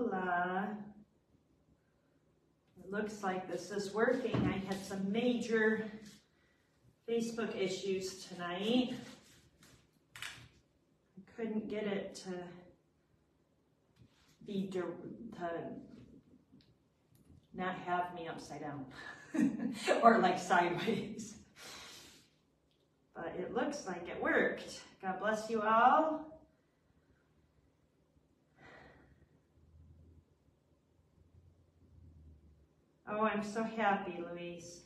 Hola. It looks like this is working. I had some major Facebook issues tonight. I couldn't get it to be to not have me upside down or like sideways. But it looks like it worked. God bless you all. Oh, I'm so happy, Louise.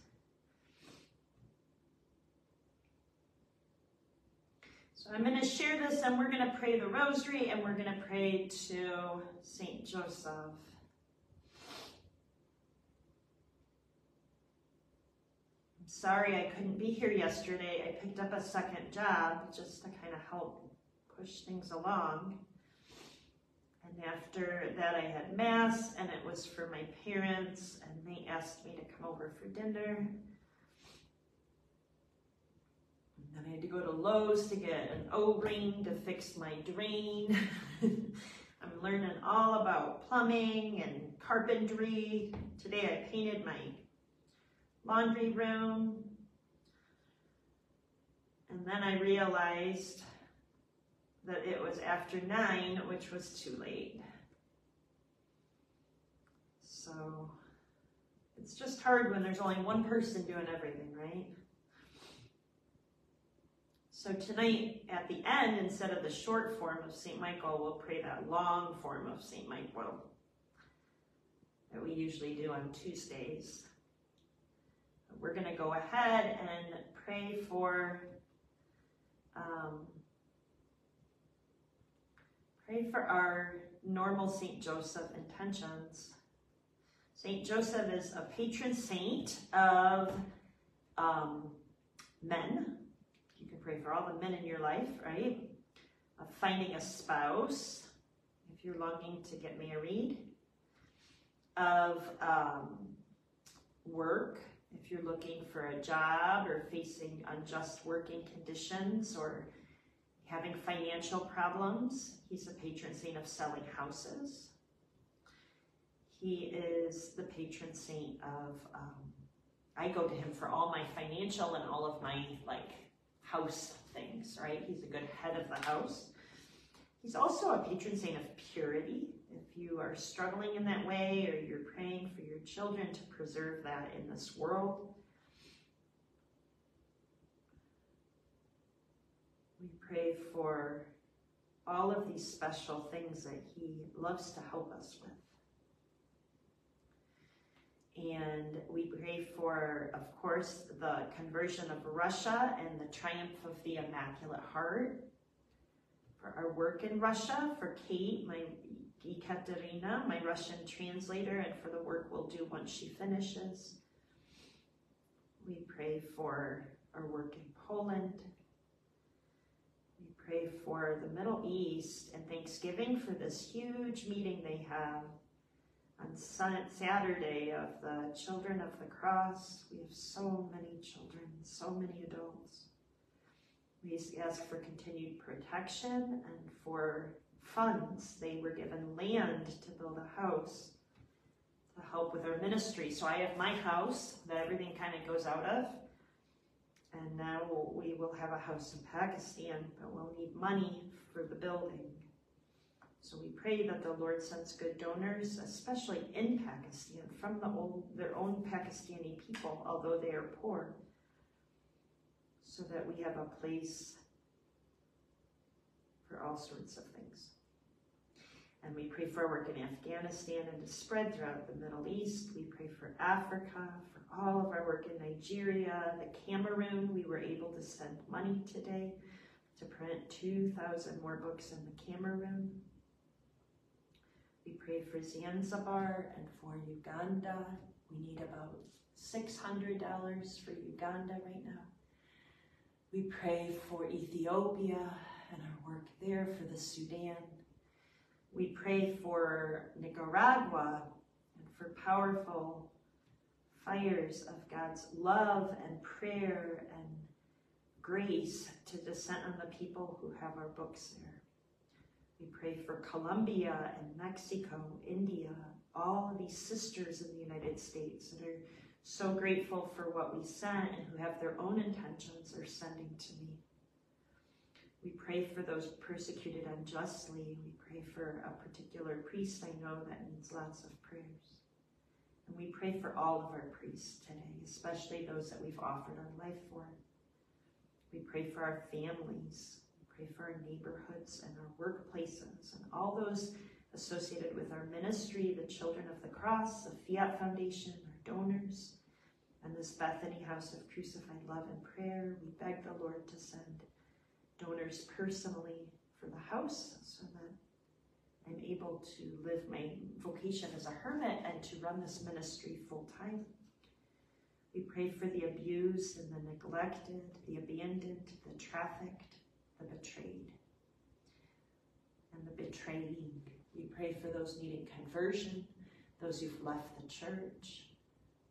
So I'm going to share this and we're going to pray the rosary and we're going to pray to St. Joseph. I'm sorry I couldn't be here yesterday. I picked up a second job just to kind of help push things along. And after that, I had Mass, and it was for my parents, and they asked me to come over for dinner. And then I had to go to Lowe's to get an O-ring to fix my drain. I'm learning all about plumbing and carpentry. Today I painted my laundry room. And then I realized that it was after nine, which was too late. So it's just hard when there's only one person doing everything, right? So tonight at the end, instead of the short form of St. Michael, we'll pray that long form of St. Michael that we usually do on Tuesdays. We're going to go ahead and pray for um, Pray for our normal St. Joseph intentions. St. Joseph is a patron saint of um, men. You can pray for all the men in your life, right? Of finding a spouse, if you're longing to get married. Of um, work, if you're looking for a job or facing unjust working conditions or having financial problems. He's the patron saint of selling houses. He is the patron saint of, um, I go to him for all my financial and all of my like house things, right? He's a good head of the house. He's also a patron saint of purity. If you are struggling in that way or you're praying for your children to preserve that in this world, We pray for all of these special things that he loves to help us with. And we pray for, of course, the conversion of Russia and the triumph of the Immaculate Heart. For our work in Russia, for Kate, my Ekaterina, my Russian translator, and for the work we'll do once she finishes. We pray for our work in Poland, pray for the Middle East and Thanksgiving for this huge meeting they have on Saturday of the Children of the Cross. We have so many children, so many adults. We ask for continued protection and for funds. They were given land to build a house to help with our ministry. So I have my house that everything kind of goes out of. And now we will have a house in Pakistan, but we'll need money for the building. So we pray that the Lord sends good donors, especially in Pakistan, from the old, their own Pakistani people, although they are poor, so that we have a place for all sorts of things. And we pray for work in Afghanistan and to spread throughout the Middle East. We pray for Africa, all of our work in Nigeria, the Cameroon. We were able to send money today to print 2,000 more books in the Cameroon. We pray for Zanzibar and for Uganda. We need about $600 for Uganda right now. We pray for Ethiopia and our work there for the Sudan. We pray for Nicaragua and for powerful fires of God's love and prayer and grace to descend on the people who have our books there. We pray for Colombia and Mexico, India, all of these sisters in the United States that are so grateful for what we sent and who have their own intentions are sending to me. We pray for those persecuted unjustly. We pray for a particular priest I know that needs lots of prayers. And we pray for all of our priests today, especially those that we've offered our life for. We pray for our families. We pray for our neighborhoods and our workplaces and all those associated with our ministry, the Children of the Cross, the Fiat Foundation, our donors, and this Bethany House of Crucified Love and Prayer. We beg the Lord to send donors personally for the house so that I'm able to live my vocation as a hermit and to run this ministry full time. We pray for the abused and the neglected, the abandoned, the trafficked, the betrayed, and the betraying. We pray for those needing conversion, those who've left the church,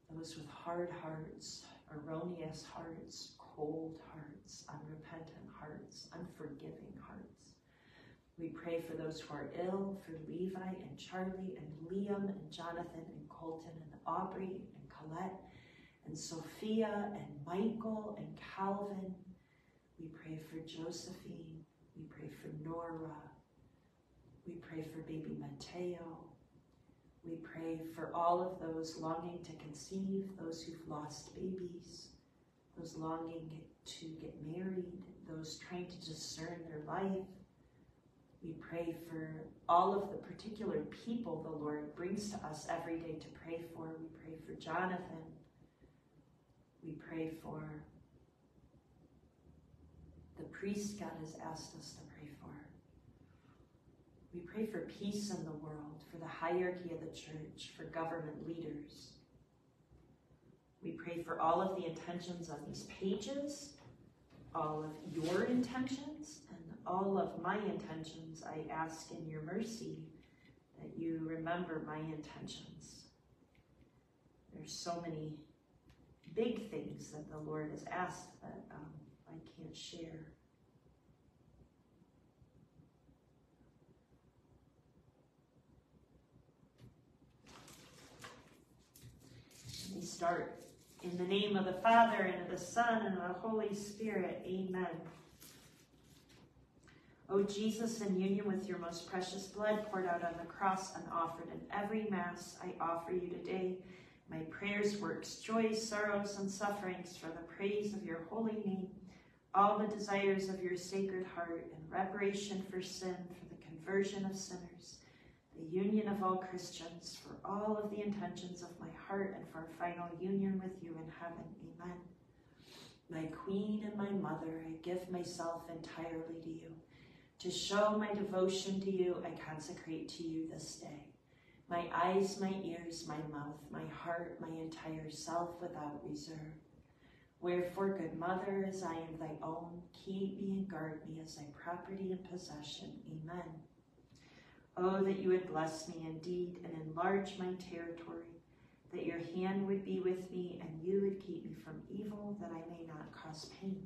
those with hard hearts, erroneous hearts, cold hearts, unrepentant hearts, unforgiving hearts. We pray for those who are ill, for Levi and Charlie and Liam and Jonathan and Colton and Aubrey and Colette and Sophia and Michael and Calvin. We pray for Josephine. We pray for Nora. We pray for baby Mateo. We pray for all of those longing to conceive, those who've lost babies, those longing to get married, those trying to discern their life. We pray for all of the particular people the Lord brings to us every day to pray for. We pray for Jonathan. We pray for the priest God has asked us to pray for. We pray for peace in the world, for the hierarchy of the church, for government leaders. We pray for all of the intentions on these pages, all of your intentions, and all of my intentions. I ask in your mercy that you remember my intentions. There's so many big things that the Lord has asked that um, I can't share. Let me start. In the name of the Father, and of the Son, and of the Holy Spirit, amen. O Jesus, in union with your most precious blood poured out on the cross and offered in every Mass, I offer you today my prayers, works, joys, sorrows, and sufferings for the praise of your holy name, all the desires of your sacred heart, and reparation for sin, for the conversion of sinners, the union of all Christians, for all of the intentions of my heart, and for final union with you in heaven. Amen. My Queen and my Mother, I give myself entirely to you. To show my devotion to you, I consecrate to you this day my eyes, my ears, my mouth, my heart, my entire self without reserve. Wherefore, good mother, as I am thy own, keep me and guard me as thy property and possession. Amen. Oh, that you would bless me indeed and enlarge my territory, that your hand would be with me and you would keep me from evil, that I may not cause pain.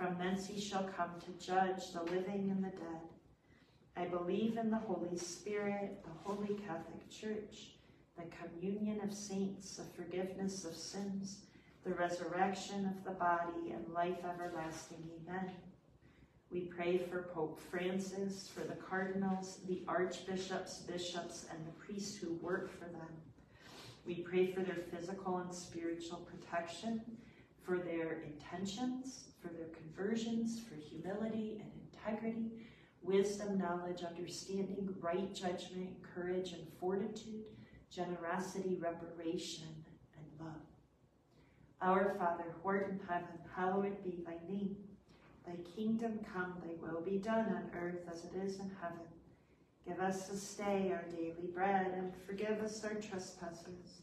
From thence he shall come to judge the living and the dead. I believe in the Holy Spirit, the Holy Catholic Church, the communion of saints, the forgiveness of sins, the resurrection of the body, and life everlasting. Amen. We pray for Pope Francis, for the cardinals, the archbishops, bishops, and the priests who work for them. We pray for their physical and spiritual protection, for their intentions, for their conversions, for humility and integrity, wisdom, knowledge, understanding, right judgment, courage and fortitude, generosity, reparation, and love. Our Father, who art in heaven, hallowed be thy name. Thy kingdom come, thy will be done on earth as it is in heaven. Give us this day our daily bread, and forgive us our trespasses,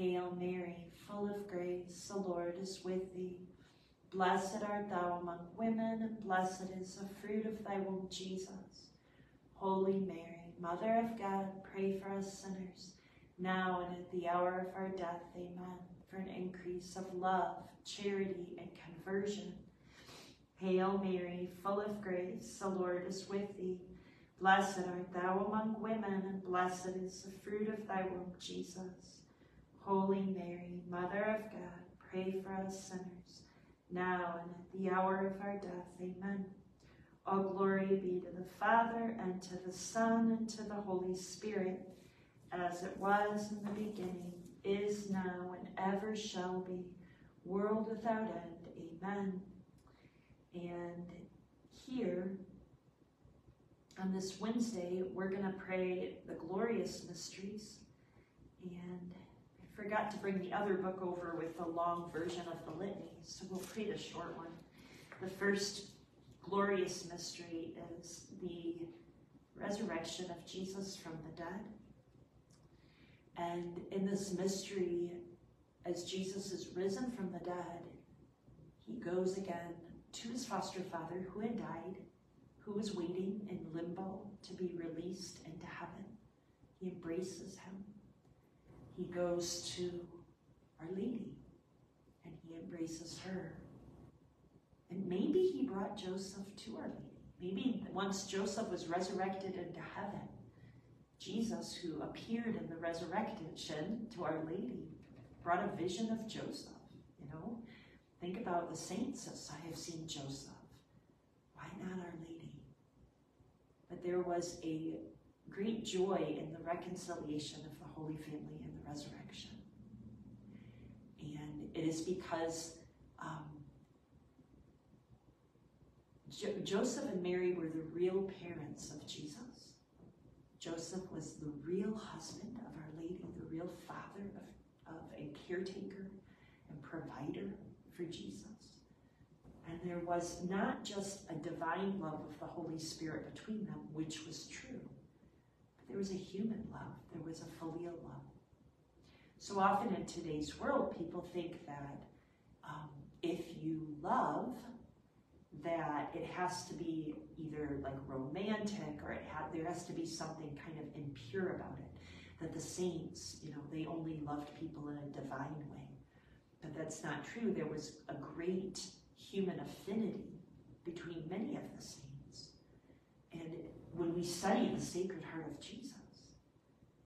Hail Mary, full of grace, the Lord is with thee. Blessed art thou among women, and blessed is the fruit of thy womb, Jesus. Holy Mary, Mother of God, pray for us sinners, now and at the hour of our death. Amen. For an increase of love, charity, and conversion. Hail Mary, full of grace, the Lord is with thee. Blessed art thou among women, and blessed is the fruit of thy womb, Jesus. Holy Mary, Mother of God, pray for us sinners, now and at the hour of our death. Amen. All glory be to the Father, and to the Son, and to the Holy Spirit, as it was in the beginning, is now, and ever shall be, world without end. Amen. And here, on this Wednesday, we're going to pray the glorious mysteries. And forgot to bring the other book over with the long version of the litany, so we'll pray the short one. The first glorious mystery is the resurrection of Jesus from the dead. And in this mystery, as Jesus is risen from the dead, he goes again to his foster father who had died, who was waiting in limbo to be released into heaven. He embraces him. He goes to Our Lady and he embraces her. And maybe he brought Joseph to Our Lady. Maybe once Joseph was resurrected into heaven, Jesus, who appeared in the resurrection to Our Lady, brought a vision of Joseph, you know, Think about the saints as I have seen Joseph. Why not Our Lady? But there was a great joy in the reconciliation of the Holy Family resurrection. And it is because um, jo Joseph and Mary were the real parents of Jesus. Joseph was the real husband of Our Lady, the real father of, of a caretaker and provider for Jesus. And there was not just a divine love of the Holy Spirit between them, which was true, but there was a human love, there was a filial love. So often in today's world, people think that um, if you love, that it has to be either like romantic or it ha- there has to be something kind of impure about it. That the saints, you know, they only loved people in a divine way. But that's not true. There was a great human affinity between many of the saints. And when we study the Sacred Heart of Jesus,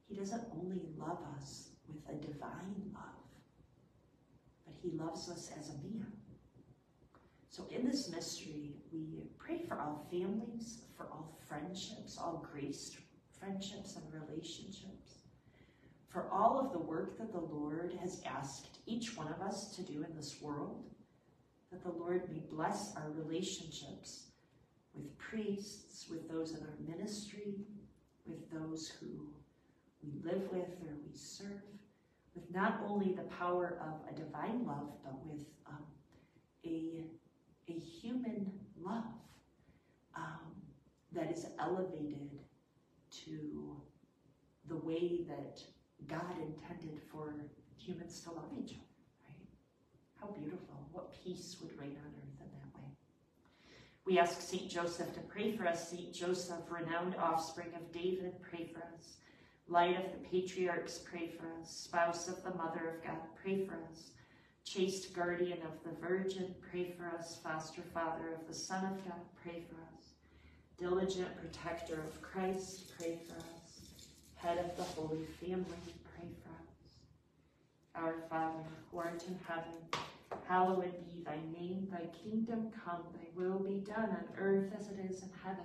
he doesn't only love us with a divine love, but he loves us as a man. So in this mystery, we pray for all families, for all friendships, all graced friendships and relationships, for all of the work that the Lord has asked each one of us to do in this world, that the Lord may bless our relationships with priests, with those in our ministry, with those who we live with or we serve, with not only the power of a divine love, but with um, a, a human love um, that is elevated to the way that God intended for humans to love each other, right? How beautiful. What peace would reign on earth in that way. We ask St. Joseph to pray for us. St. Joseph, renowned offspring of David, pray for us. Light of the patriarchs, pray for us. Spouse of the Mother of God, pray for us. Chaste guardian of the Virgin, pray for us. Foster father of the Son of God, pray for us. Diligent protector of Christ, pray for us head of the Holy Family, pray for us. Our Father, who art in heaven, Hallowed be thy name, thy kingdom come, thy will be done on earth as it is in heaven.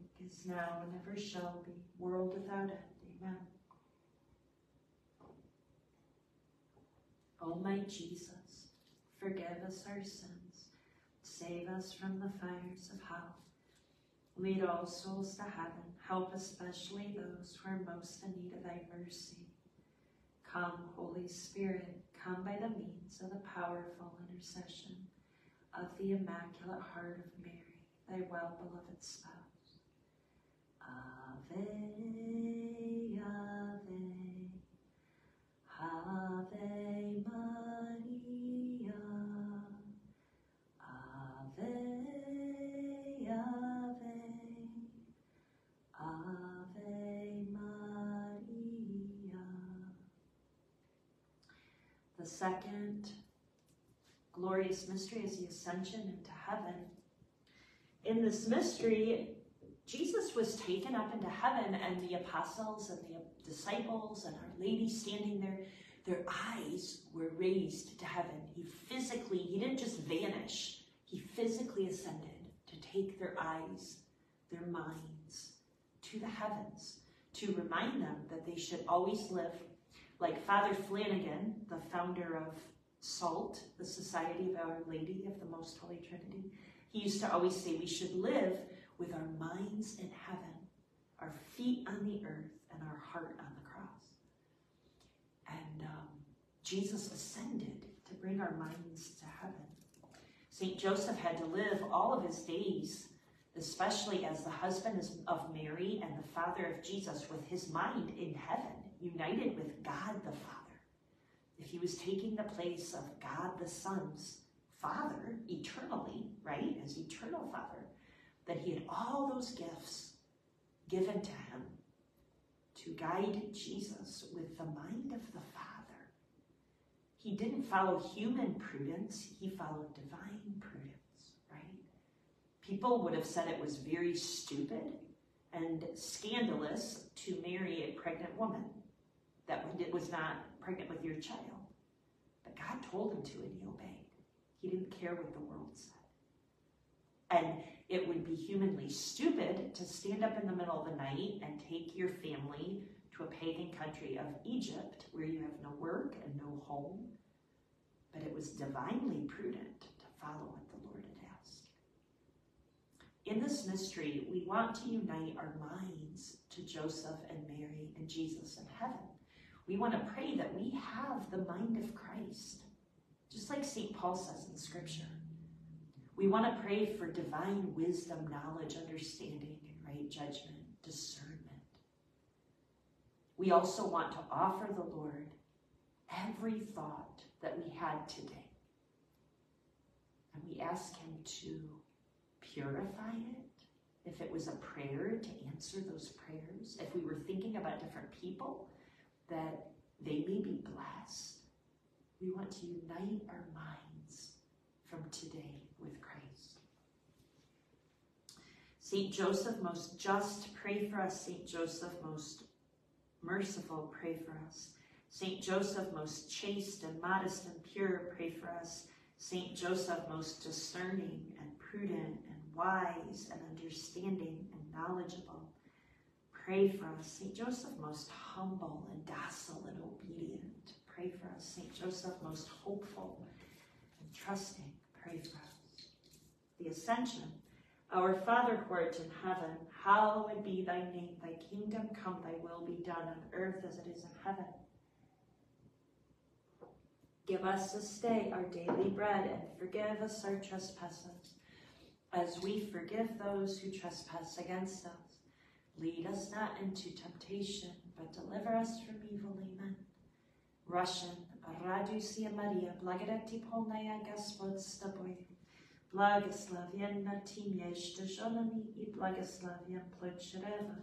is now, and ever shall be, world without end. Amen. O my Jesus, forgive us our sins, save us from the fires of hell. Lead all souls to heaven, help especially those who are most in need of thy mercy. Come, Holy Spirit, come by the means of the powerful intercession of the Immaculate Heart of Mary thy well-beloved spouse. Ave, Ave, Ave Maria, Ave, Ave, Ave Maria. The second glorious mystery is the ascension into heaven. In this mystery, Jesus was taken up into heaven, and the apostles and the disciples and Our Lady standing there, their eyes were raised to heaven. He physically, he didn't just vanish, he physically ascended to take their eyes, their minds to the heavens, to remind them that they should always live like Father Flanagan, the founder of SOLT, the Society of Our Lady of the Most Holy Trinity, he used to always say we should live with our minds in heaven, our feet on the earth and our heart on the cross. And um, Jesus ascended to bring our minds to heaven. St. Joseph had to live all of his days, especially as the husband of Mary and the father of Jesus, with his mind in heaven, united with God the Father. If he was taking the place of God the Son's Father eternally, right, as eternal Father, that he had all those gifts given to him to guide Jesus with the mind of the Father. He didn't follow human prudence, he followed divine prudence, right? People would have said it was very stupid and scandalous to marry a pregnant woman that was not pregnant with your child. But God told him to and he obeyed. He didn't care what the world said. And it would be humanly stupid to stand up in the middle of the night and take your family to a pagan country of Egypt where you have no work and no home. But it was divinely prudent to follow what the Lord had asked. In this mystery, we want to unite our minds to Joseph and Mary and Jesus in heaven. We want to pray that we have the mind of Christ, just like St. Paul says in Scripture. We want to pray for divine wisdom, knowledge, understanding, and right judgment, discernment. We also want to offer the Lord every thought that we had today. And we ask Him to purify it. If it was a prayer, to answer those prayers. If we were thinking about different people, that they may be blessed. We want to unite our minds from today with Christ. Saint Joseph, most just, pray for us. Saint Joseph, most merciful, pray for us. Saint Joseph, most chaste and modest and pure, pray for us. Saint Joseph, most discerning and prudent and wise and understanding and knowledgeable, pray for us. Saint Joseph, most humble and docile and obedient, pray for us. Saint Joseph, most hopeful and trusting, pray for us. The Ascension, our Father who art in heaven, hallowed be thy name. Thy kingdom come, thy will be done on earth as it is in heaven. Give us this day our daily bread and forgive us our trespasses, as we forgive those who trespass against us. Lead us not into temptation, but deliver us from evil. Amen. Russian, Radusia Maria, Blagodati polnaya Gospod Błogosławienna Ty między żonami i błogosławiony plod żrewa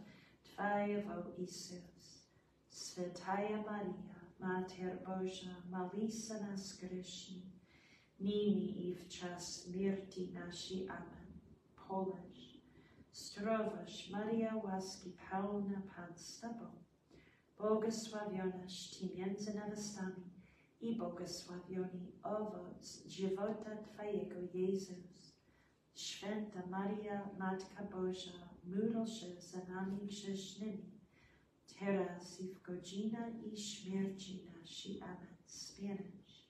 Twojego, Jezus. Świętaja Maria, Mater Boża, moli za nas nimi i w czas śmierci naszej. Amen. Poleż, zdrowaś Maria, łaski pełna Pan z Tobą, błogosławionaś Ty między i błogosławiony owoc żywota Twojego Jezus. Święta Maria, Matka Boża, módl się za nami grzesznymi, teraz i w godzinę i śmierci naszej. Amen. Spanish.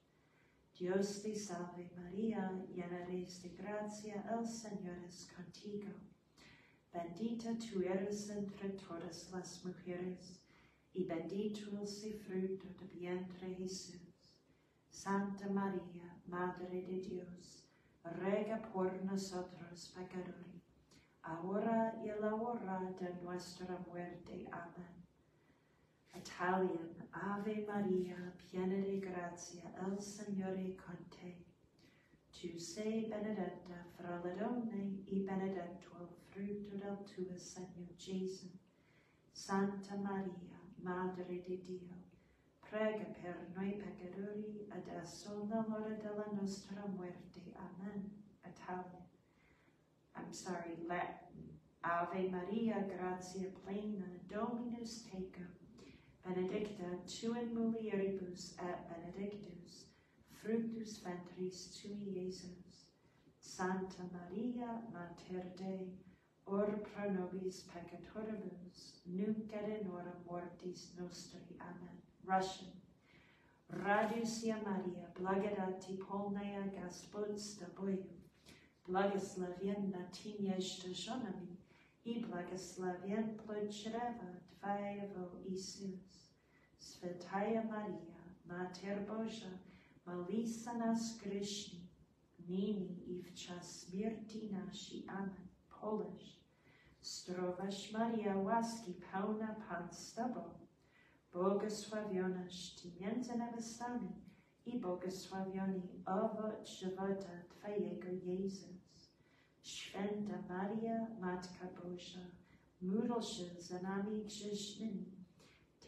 Dios te salve Maria, llena eres de gracia, el Señor es contigo. Bendita tú eres entre todas las mujeres, y bendito es el fruto de vientre Jesús. Santa María, Madre de Dios, rega por nosotros pecadores, ahora y a la hora de nuestra muerte. Amén. Italian, Ave Maria, piena di grazia, el Signore con te. Tu sei benedetta fra le donne, e benedetto il frutto del tuo seno, Gesù. Santa Maria, Madre di Dio, prega per noi peccatori, adesso nell'ora della nostra muerte. Amen. Italian. I'm sorry, Latin. Ave Maria, gratia plena, Dominus tecum, benedicta tu in mulieribus et benedictus, fructus ventris tui, Iesus. Santa Maria, Mater Dei, ora pro nobis peccatoribus, nunc et in hora mortis nostri. Amen. Russian. Radusia Maria, blagodati polnea Gospod s тобою, благословенна ты между женами, i błogosławień plod czrewa Twojego Isus. Świętaja Maria, Mater Boża, moli za nas grzesznych, nyní i w czas śmierci naszej. Amen. Polish. Zdrowaś Maria, łaski pełna Pan z Tobą, błogosławionaś Ty między niewiastami i błogosławiony owoc żywota Twojego Jezus. Święta Maria, Matka Boża, módl się za nami grzesznymi,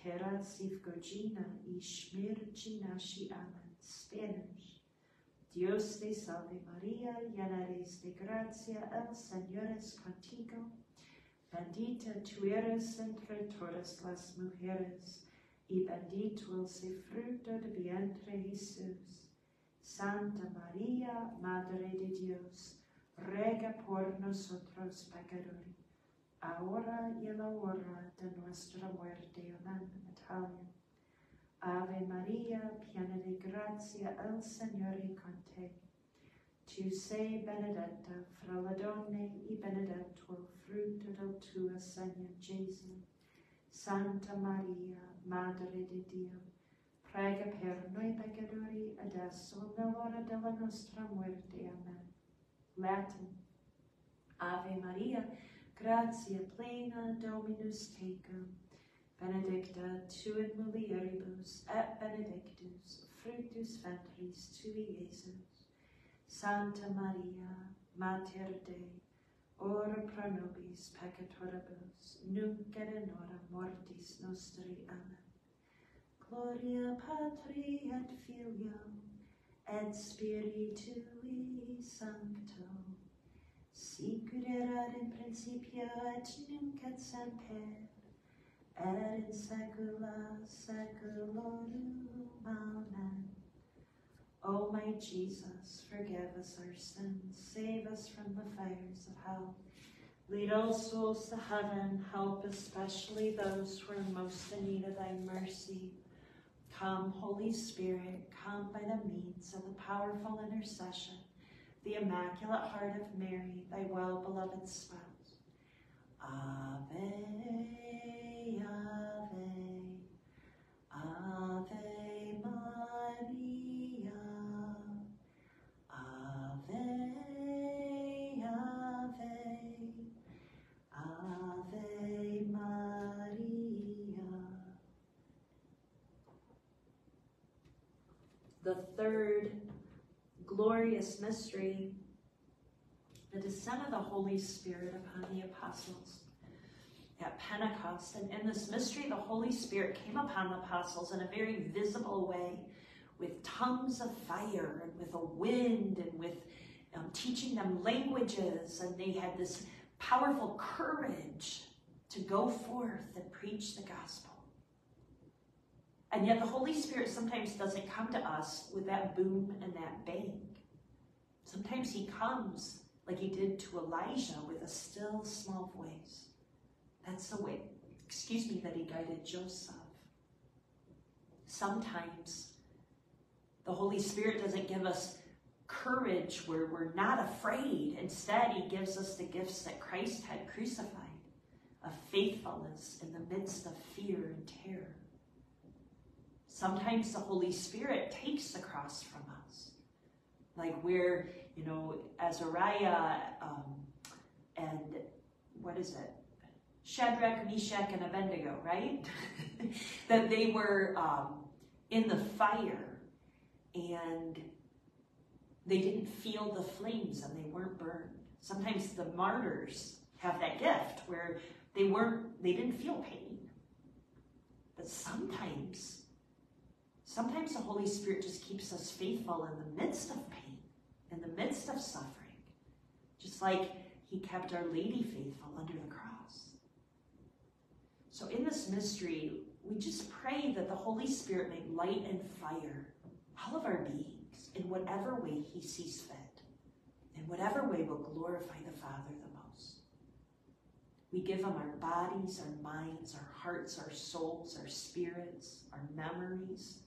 teraz i w godzinę i śmierci naszej. Amen. Spanish. Dios te salve María, llena eres de gracia, el Señor es contigo. Bendita tú eres entre todas las mujeres, y el fruto de vientre Jesús. Santa María, Madre de Dios, rega por nosotros pecadores, ahora y en la hora de nuestra muerte. Amén. Ave Maria, piena de gratia, el Signore è con te. Tu sei benedetta fra le donne e benedetto il frutto del tuo seno, Gesù. Santa Maria, Madre di Dio, prega per noi peccatori adesso nell'ora della nostra morte. Amen. Latin. Ave Maria, gratia plena Dominus tecum, benedicta tu in mulieribus et benedictus fructus ventris tui, Iesus. Santa Maria, Mater Dei, Ora pro nobis peccatoribus, nunc et in hora mortis nostri. Amen. Gloria Patri et Filio, et Spiritui Sancto, sic ut erat in principio et nunc et semper, et in saecula saeculorum. Amen. O my Jesus, forgive us our sins, save us from the fires of hell. Lead all souls to heaven, help especially those who are most in need of thy mercy. Come, Holy Spirit, come by the means of the powerful intercession, the Immaculate Heart of Mary, thy well-beloved spouse. Ave, third glorious mystery, the descent of the Holy Spirit upon the apostles at Pentecost. And in this mystery, the Holy Spirit came upon the apostles in a very visible way with tongues of fire and with a wind and with um, teaching them languages. And they had this powerful courage to go forth and preach the gospel. And yet, the Holy Spirit sometimes doesn't come to us with that boom and that bang. Sometimes He comes like He did to Elijah with a still small voice. That's the way, excuse me, that he guided Joseph. Sometimes the Holy Spirit doesn't give us courage where we're not afraid. Instead, he gives us the gifts that Christ had crucified of faithfulness in the midst of fear and terror. Sometimes the Holy Spirit takes the cross from us. Like where, you know, Azariah um, and what is it? Shadrach, Meshach, and Abednego, right? that they were um, in the fire and they didn't feel the flames and they weren't burned. Sometimes the martyrs have that gift where they weren't, they didn't feel pain. But sometimes, sometimes the Holy Spirit just keeps us faithful in the midst of pain, in the midst of suffering. Just like he kept Our Lady faithful under the cross. So in this mystery, we just pray that the Holy Spirit may light and fire all of our beings in whatever way he sees fit, in whatever way will glorify the Father the most. We give him our bodies, our minds, our hearts, our souls, our spirits, our memories,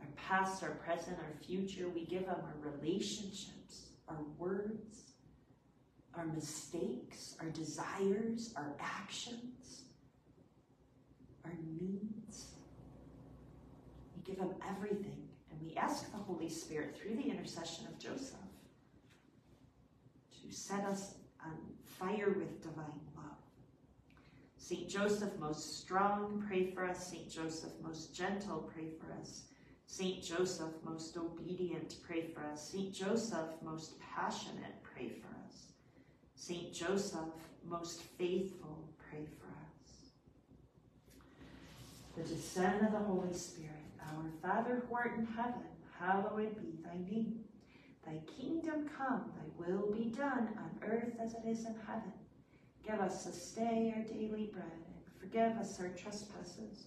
our past, our present, our future. We give him our relationships, our words, our mistakes, our desires, our actions, our needs. We give him everything and we ask the Holy Spirit through the intercession of Joseph to set us on fire with divine love. Saint Joseph, most strong, pray for us. Saint Joseph, most gentle, pray for us. Saint Joseph, most obedient, pray for us. Saint Joseph, most passionate, pray for us. Saint Joseph, most faithful, pray for us. The descent of the Holy Spirit. Our Father who art in heaven, hallowed be thy name. Thy kingdom come, thy will be done on earth as it is in heaven. Give us this day our daily bread, and forgive us our trespasses,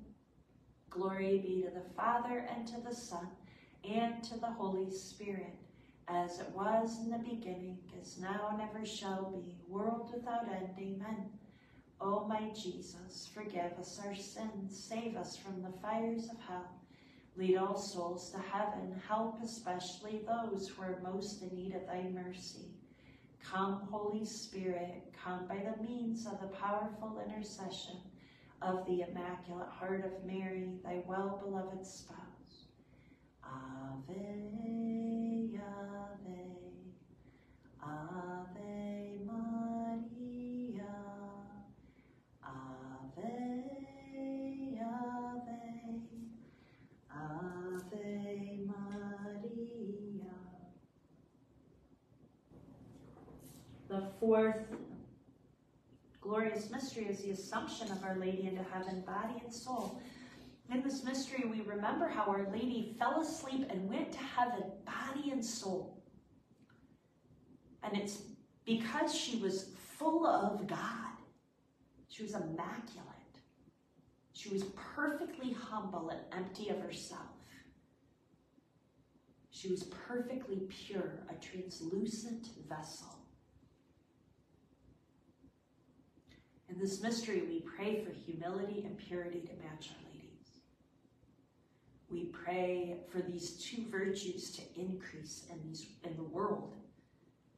Glory be to the Father, and to the Son, and to the Holy Spirit, as it was in the beginning, is now, and ever shall be, world without end. Amen. O my Jesus, forgive us our sins, save us from the fires of hell. Lead all souls to heaven, help especially those who are most in need of thy mercy. Come, Holy Spirit, come by the means of the powerful intercession of the Immaculate Heart of Mary, thy well-beloved spouse. Ave, Ave, Ave Maria, Ave, Ave, Ave Maria. The fourth glorious mystery is the Assumption of Our Lady into heaven, body and soul. In this mystery, we remember how Our Lady fell asleep and went to heaven, body and soul. And it's because she was full of God. She was immaculate. She was perfectly humble and empty of herself. She was perfectly pure, a translucent vessel. In this mystery, we pray for humility and purity to match Our Ladies. We pray for these two virtues to increase in, these, in the world,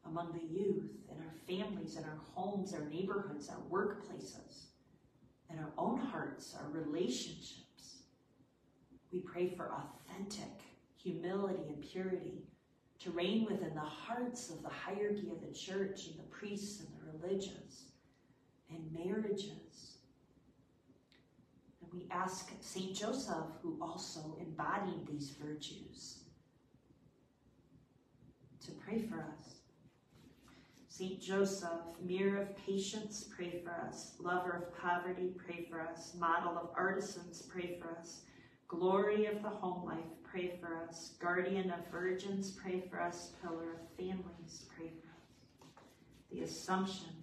among the youth, in our families, in our homes, our neighborhoods, our workplaces, in our own hearts, our relationships. We pray for authentic humility and purity to reign within the hearts of the hierarchy of the church and the priests and the religious and marriages. And we ask St. Joseph, who also embodied these virtues, to pray for us. St. Joseph, mirror of patience, pray for us. Lover of poverty, pray for us. Model of artisans, pray for us. Glory of the home life, pray for us. Guardian of virgins, pray for us. Pillar of families, pray for us. The Assumption,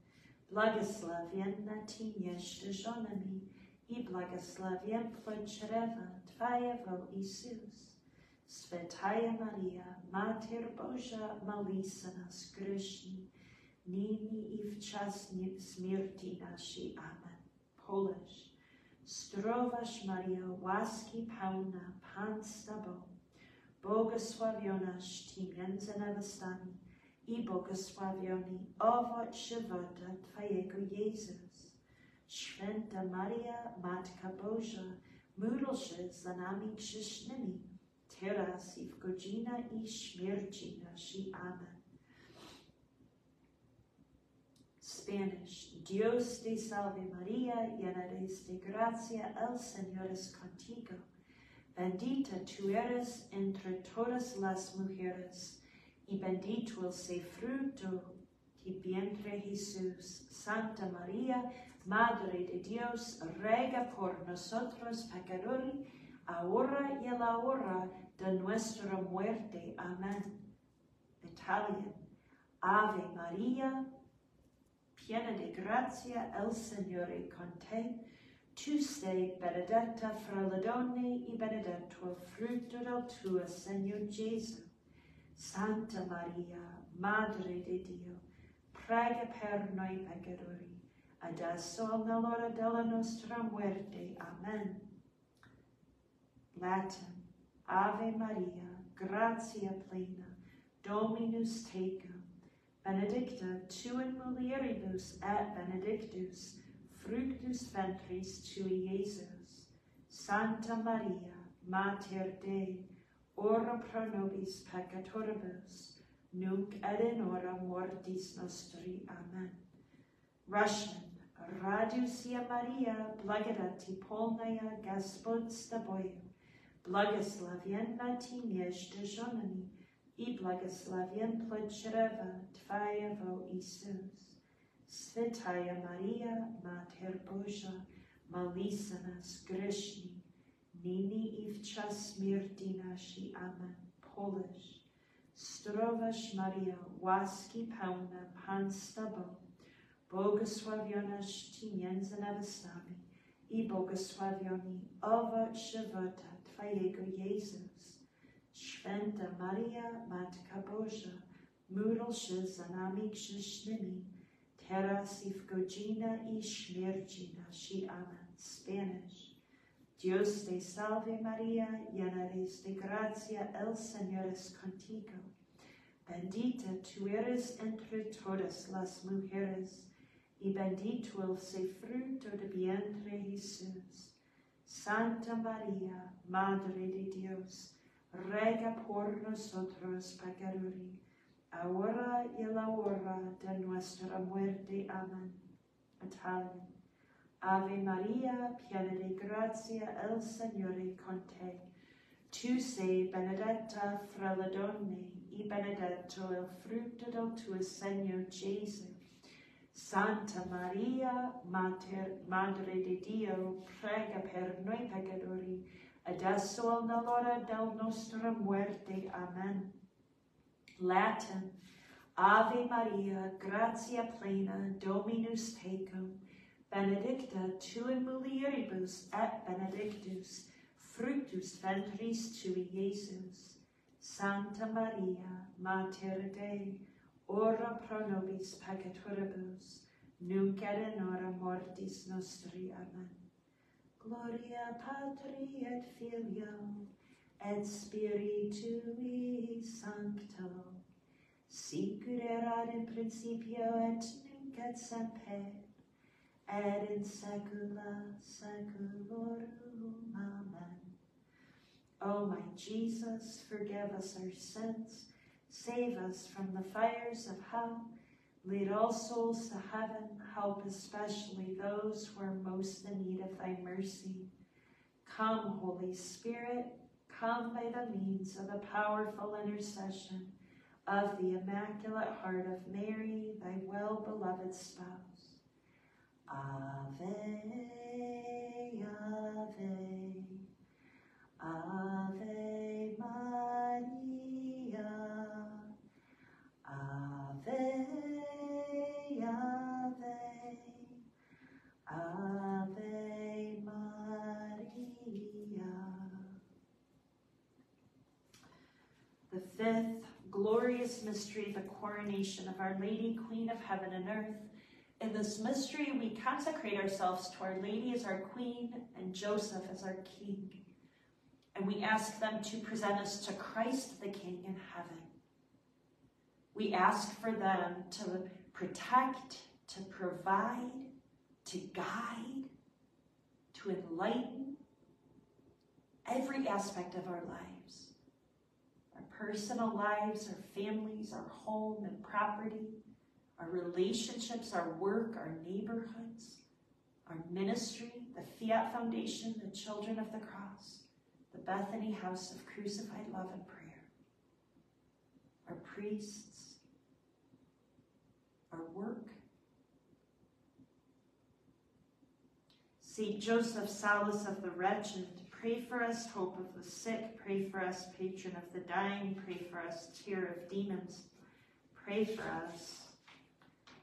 Благословенна ты между женами, и благословен плод чрева Твоего, Иисус. Святая Мария, Матерь Божия, молись за нас грешных, нині і в час смерті нашій. Амен. Polish. Zdrowaś Mario, łaski pełna, Pan z Tobą, błogosławionaś Ty między niewiastami i Błogosławiony owoc żywota Twojego Jezus. Święta Maria, Matka Boża, módl się za nami grzesznymi, teraz i w godzinę i śmierci naszej. Amen. Spanish. Dios te salve María, llena eres de gracia, el Señor es contigo. Bendita tú eres entre todas las mujeres, y bendito el fruto de vientre Jesús. Santa María, Madre de Dios, rega por nosotros pecadores, ahora y a la hora de nuestra muerte. Amén. Italian. Ave María, piena di grazia, el Signore con te. Tu sei benedetta fra le donne e benedetto il frutto del tuo Signor Gesù. Santa Maria, Madre de Dio, prega per noi peccatori, adesso nell'ora della nostra muerte. Amen. Latin, Ave Maria, gratia plena, Dominus tecum, benedicta tu in mulieribus et benedictus fructus ventris tui, Iesus. Santa Maria, Mater Dei, ora pro nobis peccatoribus, nunc et in hora mortis nostri. Amen. Russian. Radusia Maria, благодати полная, Господь с тобою, благословенна ты между женами, i благословен плод чрева Твоего, Иисус. Святая Мария, Матерь Божия, молись за нас грешни, Nini i w czas śmierci naszej. Amen. Polish. Zdrowaś Maria, łaski pełna, Pan z Tobą, błogosławionaś Ty między i błogosławiony owoc żywota Twojego Jezus. Święta Maria, Matka Boża, módl się za nami grzesznymi, teraz i w godzinę i śmierci naszej. Amen. Spanish. Dios te salve Maria, llena eres de gracia, el Señor es contigo. Bendita tú eres entre todas las mujeres, y bendito el fruto de vientre Jesús. Santa María, Madre de Dios, rega por nosotros pecadores, ahora y a la hora de nuestra muerte. Amén. Ave Maria, piena di grazia, il Signore con te. Tu sei benedetta fra le donne, e benedetto il frutto del tuo segno, Gesù. Santa Maria, Mater, Madre di Dio, prega per noi peccatori, adesso e nell'ora del nostra muerte. Amen. Latin. Ave Maria, gratia plena, Dominus tecum, benedicta tu in mulieribus et benedictus fructus ventris tui, Iesus. Santa Maria, Mater Dei, ora pro nobis peccatoribus, nunc et in hora mortis nostri. Amen. Gloria Patri et Filio, et Spiritui Sancto, sicut erat in principio et nunc et semper, et in saecula saeculorum. Amen. O my Jesus, forgive us our sins, save us from the fires of hell, lead all souls to heaven, help especially those who are most in need of thy mercy. Come, Holy Spirit, come by the means of the powerful intercession of the Immaculate Heart of Mary, thy well-beloved spouse. Ave, Ave, Ave Maria, Ave, Ave, Ave Maria. The fifth glorious mystery, the coronation of Our Lady, Queen of Heaven and Earth. In this mystery, we consecrate ourselves to Our Lady as our Queen and Joseph as our King and we ask them to present us to Christ the King in heaven. We ask for them to protect, to provide, to guide, to enlighten every aspect of our lives. Our personal lives, our families, our home and property, our relationships, our work, our neighborhoods, our ministry, the Fiat Foundation, the Children of the Cross the Bethany House of Crucified Love and Prayer, our priests, our work. Saint Joseph, solace of the wretched, pray for us, hope of the sick, pray for us, patron of the dying, pray for us, tear of demons, pray for us,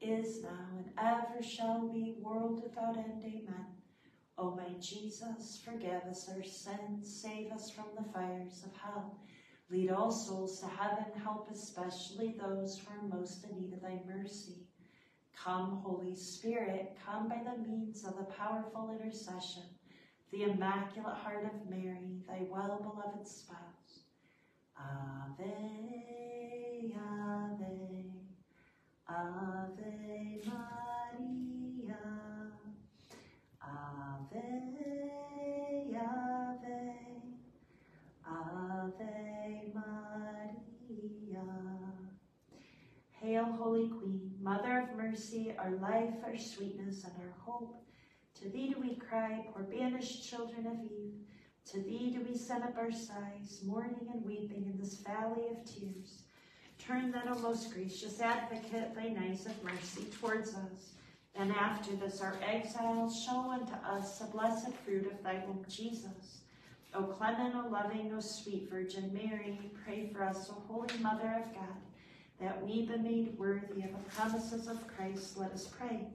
is now, and ever shall be, world without end. Amen. O my Jesus, forgive us our sins, save us from the fires of hell. Lead all souls to heaven, help especially those who are most in need of thy mercy. Come, Holy Spirit, come by the means of the powerful intercession, the Immaculate Heart of Mary, thy well-beloved spouse. Ave, Ave, Ave Maria. Ave, Ave, Ave Maria. Hail, Holy Queen, Mother of mercy, our life, our sweetness, and our hope. To thee do we cry, poor banished children of Eve. To thee do we send up our sighs, mourning and weeping in this valley of tears. Turn then, O most gracious advocate, thine eyes of mercy towards us and after this our exile, show unto us the blessed fruit of thy womb, Jesus. O clement, O loving, O sweet Virgin Mary, pray for us, O Holy Mother of God, that we be made worthy of the promises of Christ. Let us pray.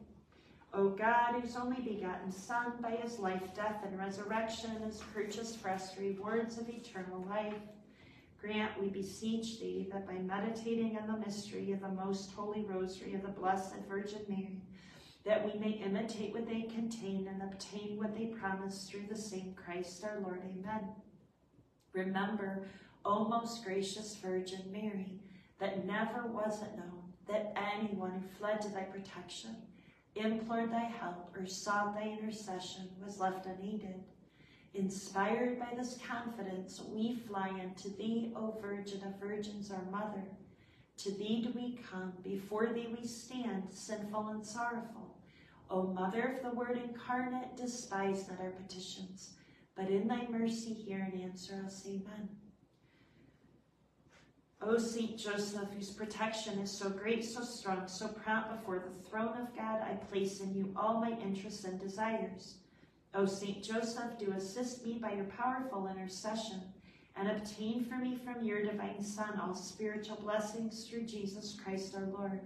O God, whose only begotten Son, by his life, death, and resurrection, has purchased for us rewards of eternal life, grant, we beseech thee, that by meditating on the mystery of the most holy rosary of the Blessed Virgin Mary, that we may imitate what they contain and obtain what they promise through the same Christ our Lord. Amen. Remember, O most gracious Virgin Mary, that never was it known that anyone who fled to thy protection, implored thy help, or sought thy intercession was left unaided. Inspired by this confidence, we fly unto thee, O Virgin of Virgins, our Mother. To thee do we come, before thee we stand, sinful and sorrowful. O Mother of the Word incarnate, despise not our petitions, but in thy mercy hear and answer us. Amen. O Saint Joseph, whose protection is so great, so strong, so prompt before the throne of God, I place in you all my interests and desires. O Saint Joseph, do assist me by your powerful intercession and obtain for me from your divine Son all spiritual blessings through Jesus Christ our Lord,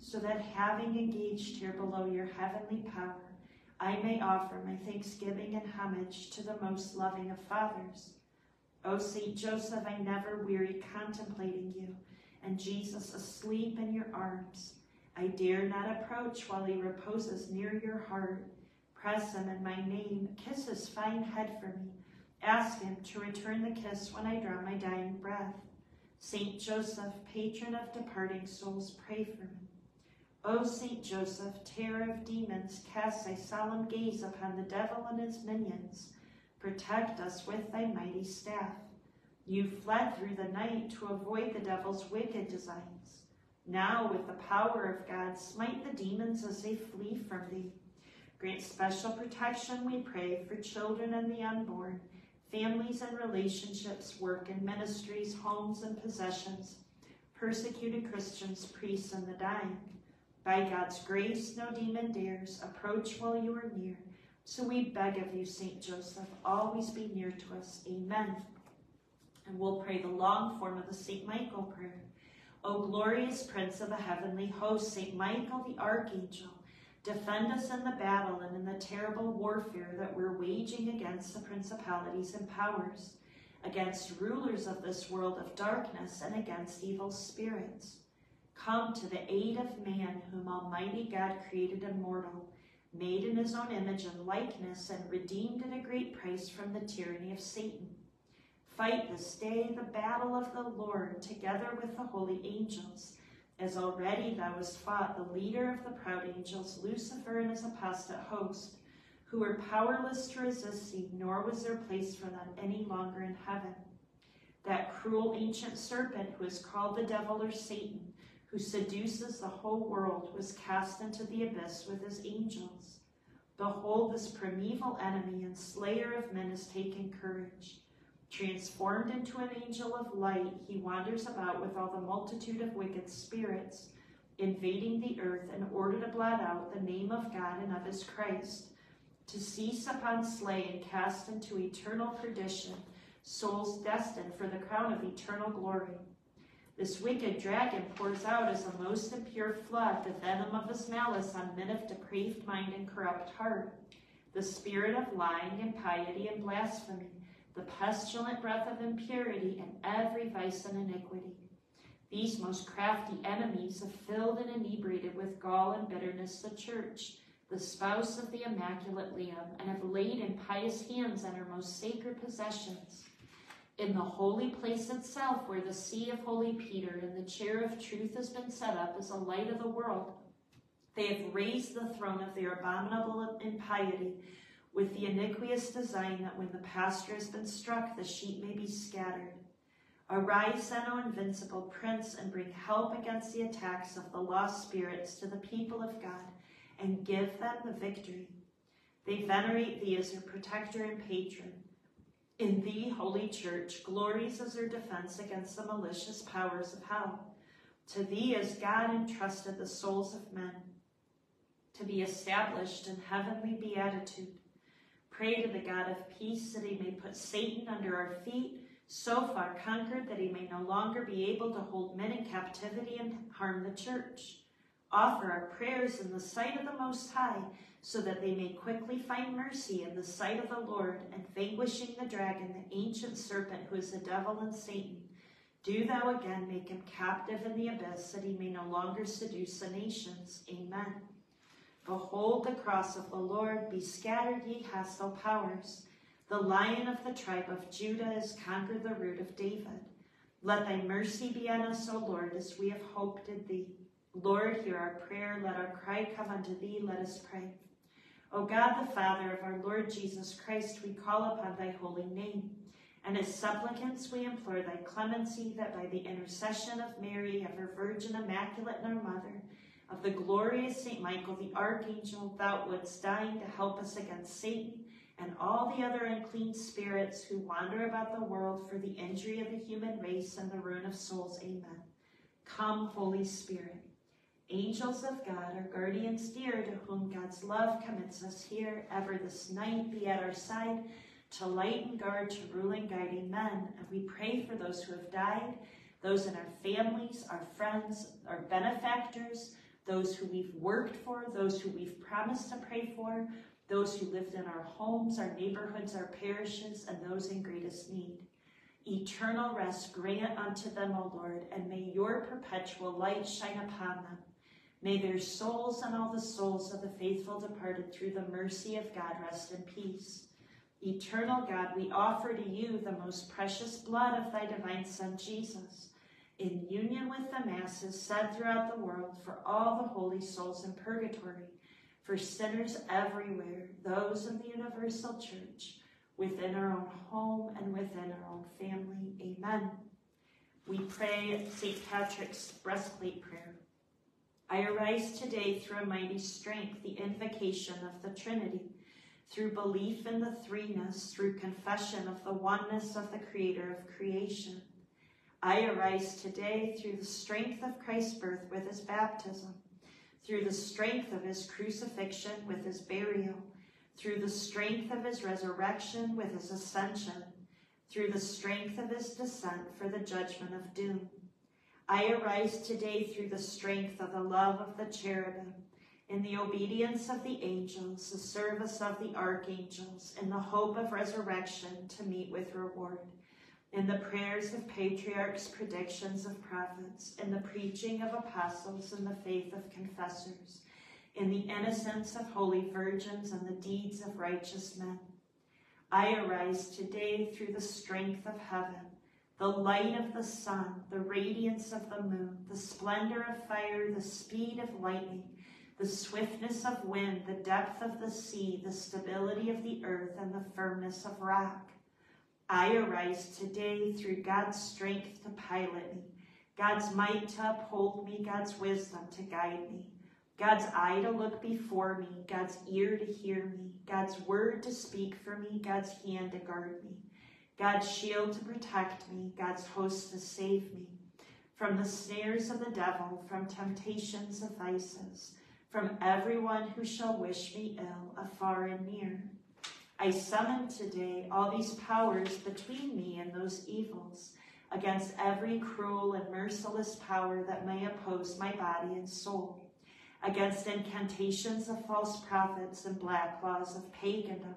so that having engaged here below your heavenly power, I may offer my thanksgiving and homage to the most loving of fathers. O Saint Joseph, I never weary contemplating you, and Jesus asleep in your arms. I dare not approach while he reposes near your heart. Press him in my name, kiss his fine head for me, Ask him to return the kiss when I draw my dying breath. Saint Joseph, patron of departing souls, pray for me. O Saint Joseph, terror of demons, cast thy solemn gaze upon the devil and his minions. Protect us with thy mighty staff. You fled through the night to avoid the devil's wicked designs. Now, with the power of God, smite the demons as they flee from thee. Grant special protection, we pray, for children and the unborn, families and relationships, work and ministries, homes and possessions, persecuted Christians, priests, and the dying. By God's grace, no demon dares approach while you are near. So we beg of you, Saint Joseph, always be near to us. Amen. And we'll pray the long form of the St. Michael prayer. O glorious Prince of the heavenly host, St. Michael the Archangel, defend us in the battle and in the terrible warfare that we're waging against the principalities and powers, against rulers of this world of darkness, and against evil spirits. Come to the aid of man, whom Almighty God created immortal, made in his own image and likeness, and redeemed at a great price from the tyranny of Satan Fight this day the battle of the Lord together with the holy angels, as already thou hast fought the leader of the proud angels, Lucifer and his apostate host, who were powerless to resist thee, nor was there place for them any longer in heaven. That cruel ancient serpent who is called the devil or Satan, who seduces the whole world, was cast into the abyss with his angels. Behold, this primeval enemy and slayer of men has taken courage. Transformed into an angel of light, he wanders about with all the multitude of wicked spirits, invading the earth in order to blot out the name of God and of his Christ, to seize upon, slay, and cast into eternal perdition souls destined for the crown of eternal glory. This wicked dragon pours out as a most impure flood the venom of his malice on men of depraved mind and corrupt heart, the spirit of lying, impiety, and blasphemy the pestilent breath of impurity, and every vice and iniquity. These most crafty enemies have filled and inebriated with gall and bitterness the church, the spouse of the Immaculate Lamb, and have laid in pious hands on her most sacred possessions. In the holy place itself, where the see of Holy Peter and the chair of truth has been set up as a light of the world, they have raised the throne of their abominable impiety with the iniquitous design that when the pasture has been struck, the sheep may be scattered. Arise then, O invincible Prince, and bring help against the attacks of the lost spirits to the people of God, and give them the victory. They venerate thee as their protector and patron. In thee, Holy Church, glories as their defense against the malicious powers of hell. To thee as God entrusted the souls of men, to be established in heavenly beatitude Pray to the God of peace that he may put Satan under our feet, so far conquered that he may no longer be able to hold men in captivity and harm the church. Offer our prayers in the sight of the Most High, so that they may quickly find mercy in the sight of the Lord, and vanquishing the dragon, the ancient serpent who is the devil and Satan, do thou again make him captive in the abyss, that he may no longer seduce the nations. Amen. Behold the cross of the Lord, be scattered, ye hostile powers. The lion of the tribe of Judah has conquered the root of David. Let thy mercy be on us, O Lord, as we have hoped in thee. Lord, hear our prayer. Let our cry come unto thee. Let us pray. O God, the Father of our Lord Jesus Christ, we call upon thy holy name. And as supplicants, we implore thy clemency that by the intercession of Mary, ever Virgin Immaculate and our Mother, of the glorious St. Michael the Archangel, thou wouldst deign to help us against Satan and all the other unclean spirits who wander about the world for the injury of the human race and the ruin of souls. Amen. Come, Holy Spirit. Angels of God, our guardians dear, to whom God's love commits us here, ever this night be at our side, to light and guard, to rule and guide. Amen. And we pray for those who have died, those in our families, our friends, our benefactors, those who we've worked for, those who we've promised to pray for, those who lived in our homes, our neighborhoods, our parishes, and those in greatest need. Eternal rest grant unto them, O Lord, and may your perpetual light shine upon them. May their souls and all the souls of the faithful departed through the mercy of God rest in peace. Eternal God, we offer to you the most precious blood of thy divine Son, Jesus in union with the masses said throughout the world for all the holy souls in purgatory, for sinners everywhere, those of the universal church, within our own home and within our own family. Amen. We pray St. Patrick's breastplate prayer. I arise today through a mighty strength, the invocation of the Trinity, through belief in the threeness, through confession of the oneness of the Creator of creation I arise today through the strength of Christ's birth with his baptism, through the strength of his crucifixion with his burial, through the strength of his resurrection with his ascension, through the strength of his descent for the judgment of doom. I arise today through the strength of the love of the cherubim, in the obedience of the angels, the service of the archangels, in the hope of resurrection to meet with reward, in the prayers of patriarchs, predictions of prophets, in the preaching of apostles, in the faith of confessors, in the innocence of holy virgins, and the deeds of righteous men. I arise today through the strength of heaven, the light of the sun, the radiance of the moon, the splendor of fire, the speed of lightning, the swiftness of wind, the depth of the sea, the stability of the earth, and the firmness of rock. I arise today through God's strength to pilot me, God's might to uphold me, God's wisdom to guide me, God's eye to look before me, God's ear to hear me, God's word to speak for me, God's hand to guard me, God's shield to protect me, God's host to save me, from the snares of the devil, from temptations of vices, from everyone who shall wish me ill, afar and near. I summon today all these powers between me and those evils, against every cruel and merciless power that may oppose my body and soul, against incantations of false prophets and black laws of pagandom,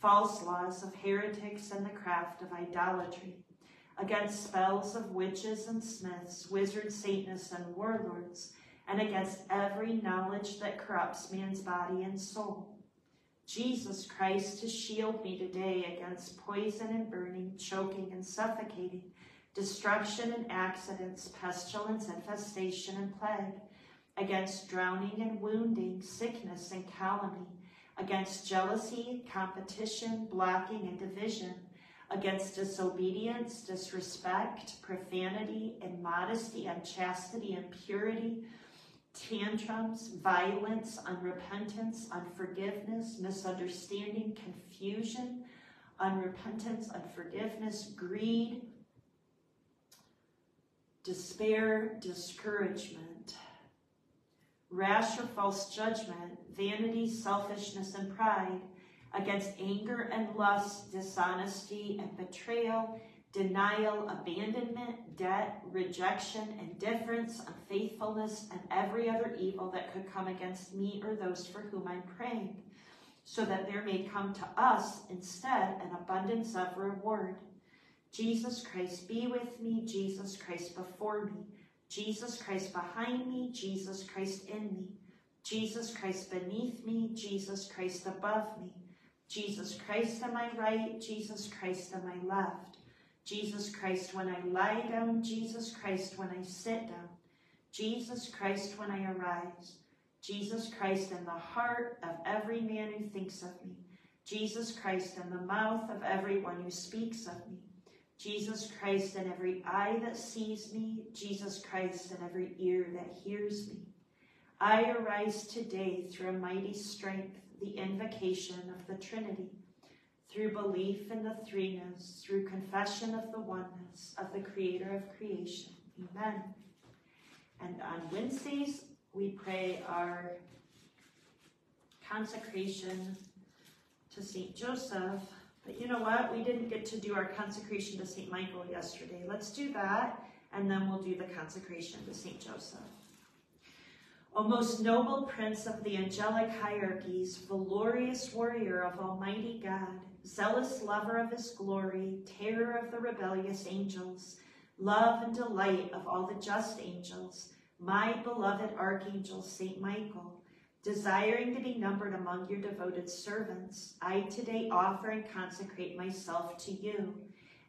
false laws of heretics and the craft of idolatry, against spells of witches and smiths, wizards, Satanists, and warlords, and against every knowledge that corrupts man's body and soul. Jesus Christ to shield me today against poison and burning, choking and suffocating, destruction and accidents, pestilence, infestation and plague, against drowning and wounding, sickness and calumny, against jealousy, competition, blocking and division, against disobedience, disrespect, profanity, immodesty, unchastity, impurity, tantrums, violence, unrepentance, unforgiveness, misunderstanding, confusion, unrepentance, unforgiveness, greed, despair, discouragement, rash or false judgment, vanity, selfishness, and pride, against anger and lust, dishonesty and betrayal, denial, abandonment, debt, rejection, indifference, unfaithfulness, and every other evil that could come against me or those for whom I'm praying, so that there may come to us instead an abundance of reward. Jesus Christ be with me, Jesus Christ before me, Jesus Christ behind me, Jesus Christ in me, Jesus Christ beneath me, Jesus Christ above me, Jesus Christ on my right, Jesus Christ on my left, Jesus Christ when I lie down, Jesus Christ when I sit down, Jesus Christ when I arise, Jesus Christ in the heart of every man who thinks of me, Jesus Christ in the mouth of everyone who speaks of me, Jesus Christ in every eye that sees me, Jesus Christ in every ear that hears me. I arise today through a mighty strength, the invocation of the Trinity through belief in the threeness, through confession of the oneness of the creator of creation. Amen. And on Wednesdays, we pray our consecration to St. Joseph. But you know what? We didn't get to do our consecration to St. Michael yesterday. Let's do that, and then we'll do the consecration to St. Joseph. O most noble prince of the angelic hierarchies, valorous warrior of Almighty God, zealous lover of his glory, terror of the rebellious angels, love and delight of all the just angels, my beloved archangel, St. Michael, desiring to be numbered among your devoted servants, I today offer and consecrate myself to you,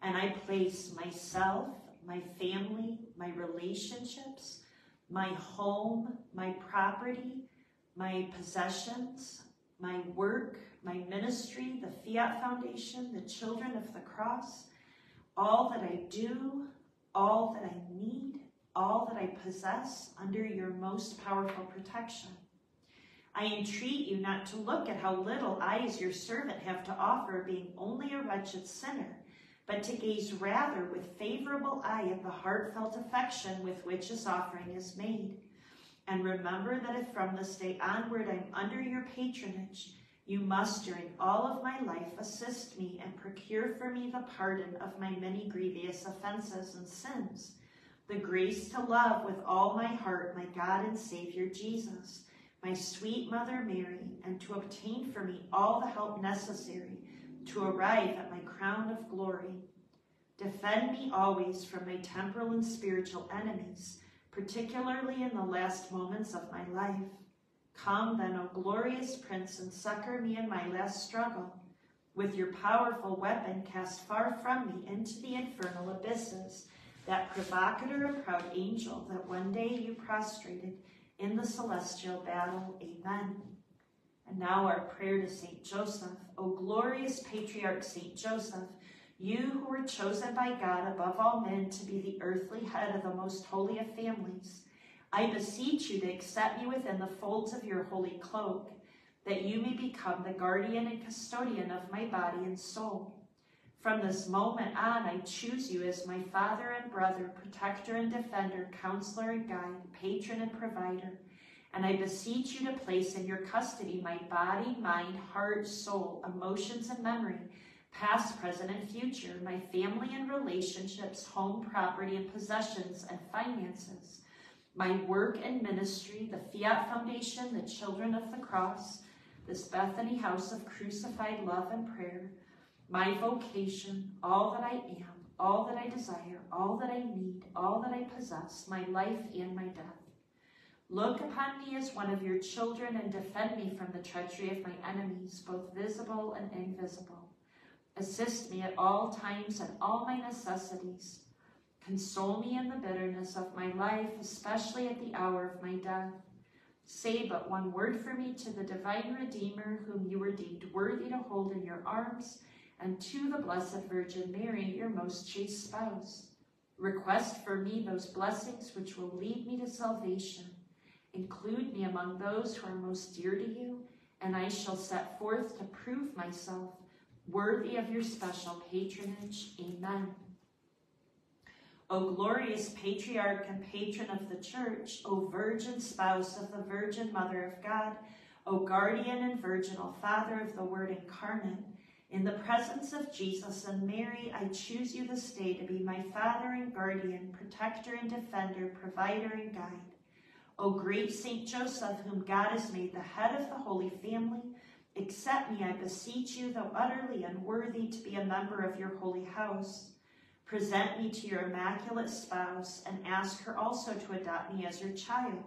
and I place myself, my family, my relationships, my home, my property, my possessions, my work, my ministry, the Fiat Foundation, the Children of the Cross, all that I do, all that I need, all that I possess under your most powerful protection. I entreat you not to look at how little I as your servant have to offer, being only a wretched sinner, but to gaze rather with favorable eye at the heartfelt affection with which this offering is made. And remember that if from this day onward I'm under your patronage, You must, during all of my life, assist me and procure for me the pardon of my many grievous offenses and sins, the grace to love with all my heart my God and Savior Jesus, my sweet Mother Mary, and to obtain for me all the help necessary to arrive at my crown of glory. Defend me always from my temporal and spiritual enemies, particularly in the last moments of my life. Come then, O glorious Prince, and succor me in my last struggle. With your powerful weapon, cast far from me into the infernal abysses that provocator and proud angel that one day you prostrated in the celestial battle. Amen. And now our prayer to Saint Joseph. O glorious patriarch Saint Joseph, you who were chosen by God above all men to be the earthly head of the most holy of families, I beseech you to accept me within the folds of your holy cloak, that you may become the guardian and custodian of my body and soul. From this moment on, I choose you as my father and brother, protector and defender, counselor and guide, patron and provider. And I beseech you to place in your custody my body, mind, heart, soul, emotions, and memory, past, present, and future, my family and relationships, home, property, and possessions, and finances my work and ministry, the Fiat Foundation, the Children of the Cross, this Bethany House of Crucified Love and Prayer, my vocation, all that I am, all that I desire, all that I need, all that I possess, my life and my death. Look upon me as one of your children and defend me from the treachery of my enemies, both visible and invisible. Assist me at all times and all my necessities. Console me in the bitterness of my life, especially at the hour of my death. Say but one word for me to the divine Redeemer, whom you were deemed worthy to hold in your arms, and to the Blessed Virgin Mary, your most chaste spouse. Request for me those blessings which will lead me to salvation. Include me among those who are most dear to you, and I shall set forth to prove myself worthy of your special patronage. Amen. O glorious patriarch and patron of the church, O virgin spouse of the Virgin Mother of God, O guardian and virginal Father of the Word incarnate, in the presence of Jesus and Mary, I choose you this day to be my Father and guardian, protector and defender, provider and guide. O great Saint Joseph, whom God has made the head of the Holy Family, accept me, I beseech you, though utterly unworthy to be a member of your holy house. Present me to your immaculate spouse and ask her also to adopt me as your child.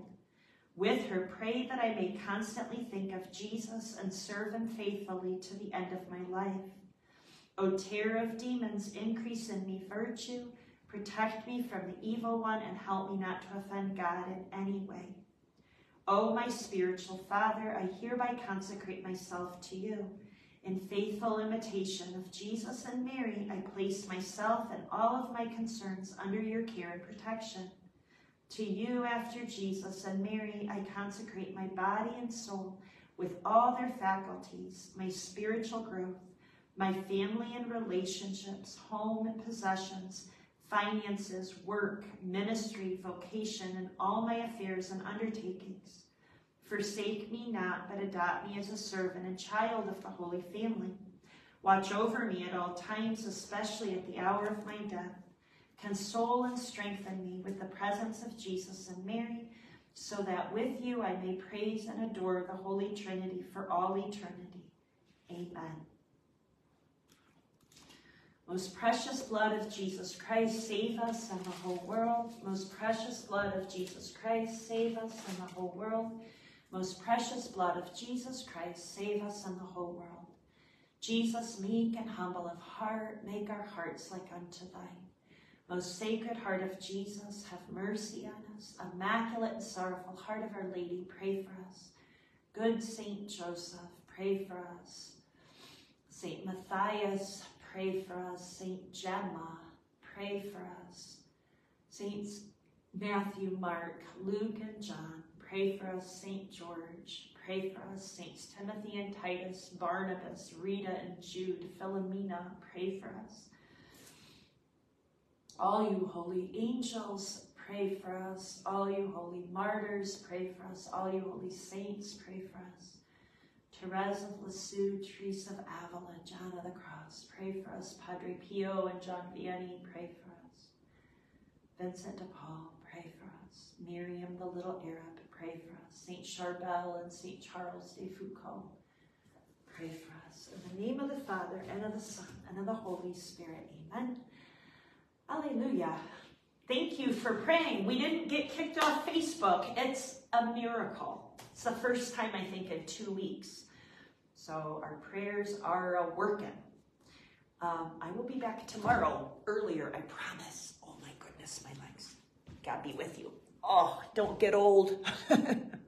With her, pray that I may constantly think of Jesus and serve him faithfully to the end of my life. O terror of demons, increase in me virtue, protect me from the evil one, and help me not to offend God in any way. O my spiritual Father, I hereby consecrate myself to you. In faithful imitation of Jesus and Mary, I place myself and all of my concerns under your care and protection. To you, after Jesus and Mary, I consecrate my body and soul with all their faculties, my spiritual growth, my family and relationships, home and possessions, finances, work, ministry, vocation, and all my affairs and undertakings. Forsake me not, but adopt me as a servant and child of the Holy Family. Watch over me at all times, especially at the hour of my death. Console and strengthen me with the presence of Jesus and Mary, so that with you I may praise and adore the Holy Trinity for all eternity. Amen. Most precious blood of Jesus Christ, save us and the whole world. Most precious blood of Jesus Christ, save us and the whole world. Most precious blood of Jesus Christ, save us and the whole world. Jesus, meek and humble of heart, make our hearts like unto thine. Most sacred heart of Jesus, have mercy on us. Immaculate and sorrowful heart of Our Lady, pray for us. Good Saint Joseph, pray for us. Saint Matthias, pray for us. Saint Gemma, pray for us. Saints Matthew, Mark, Luke, and John, Pray for us, St. George. Pray for us, Saints Timothy and Titus, Barnabas, Rita and Jude, Philomena. Pray for us. All you holy angels, pray for us. All you holy martyrs, pray for us. All you holy saints, pray for us. Therese of Lisieux, Teresa of Avila, John of the Cross, pray for us. Padre Pio and John Vianney, pray for us. Vincent de Paul, pray for us. Miriam the Little Arab, pray for us. Saint Charbel and Saint Charles de Foucauld, pray for us. In the name of the Father, and of the Son, and of the Holy Spirit, amen. Alleluia. Thank you for praying. We didn't get kicked off Facebook. It's a miracle. It's the first time, I think, in two weeks. So our prayers are working. Um, I will be back tomorrow earlier, I promise. Oh my goodness, my legs. God be with you. Oh, don't get old.